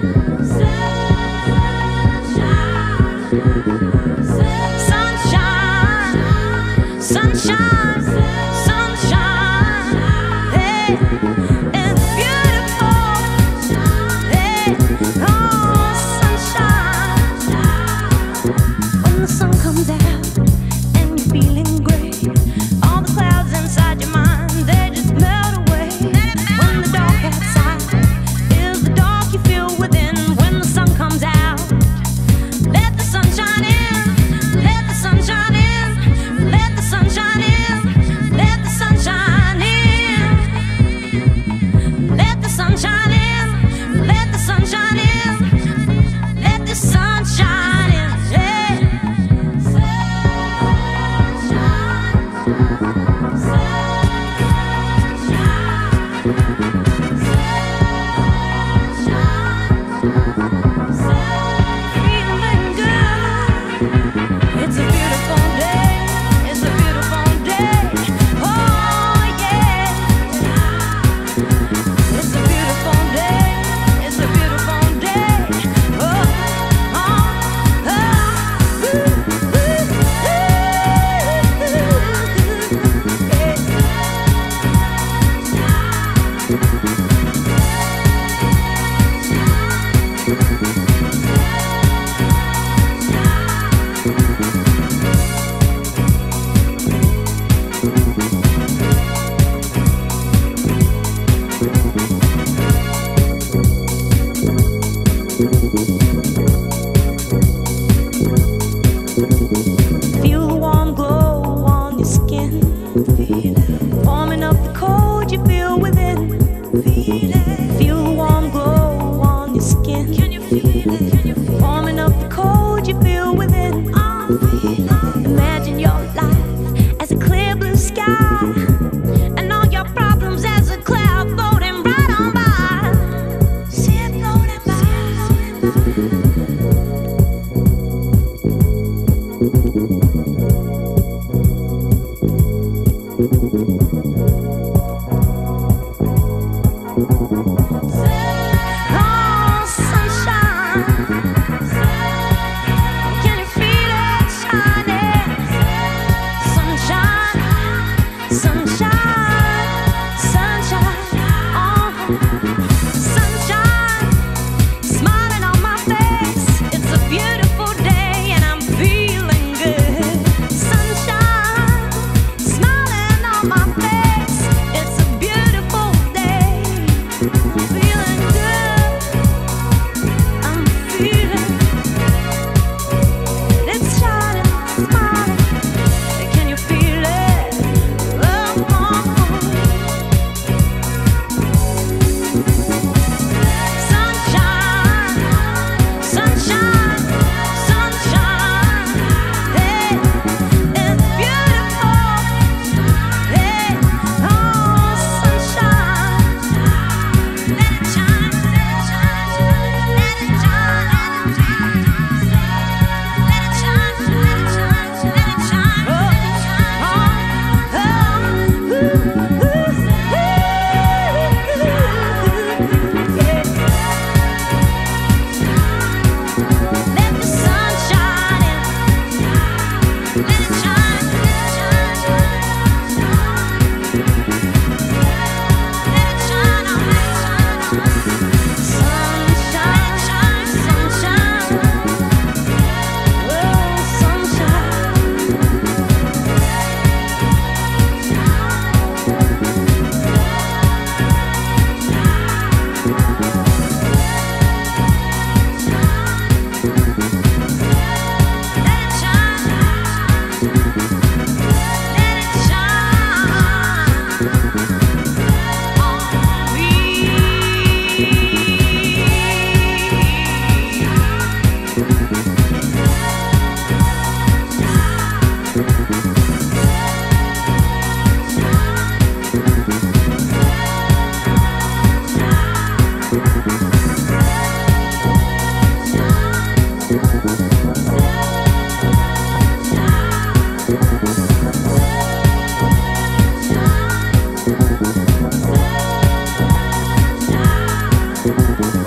Sunshine. Say Thank you. Thank you.